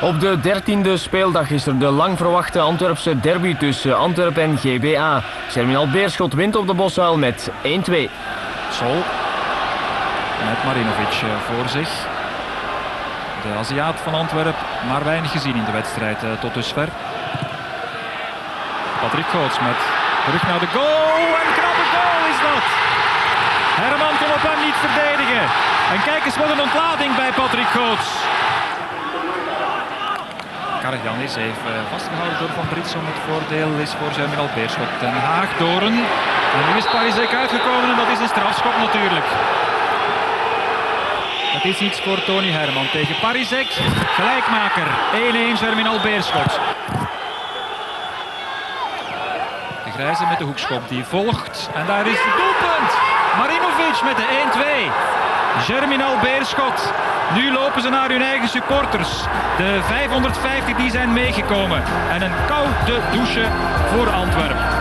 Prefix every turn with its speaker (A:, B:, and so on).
A: Op de dertiende speeldag is er de lang verwachte Antwerpse derby tussen Antwerpen en GBA. Germinal Beerschot wint op de Bosuil met 1-2.
B: Sol met Marinovic eh, voor zich. De Aziat van Antwerpen, maar weinig gezien in de wedstrijd eh, tot dusver. Patrick Goots met terug naar de goal. En knappe goal is dat. Herman kon op hem niet verdedigen. En kijk eens wat een ontlading bij Patrick Goots. Karjanis even vastgehouden door Van Britsum. Het voordeel is voor Germinal Beerschot. Den Haag, Doren. En nu is Parizek uitgekomen en dat is een strafschop natuurlijk. Het is iets voor Tony Herman tegen Parizek. Gelijkmaker. 1-1 Germinal Beerschot. De Grijze met de hoekschop die volgt. En daar is het doelpunt. Marinovic met de 1-2. Germinal Beerschot. Nu lopen ze naar hun eigen supporters. De 550 die zijn meegekomen. En een koude douche voor Antwerpen.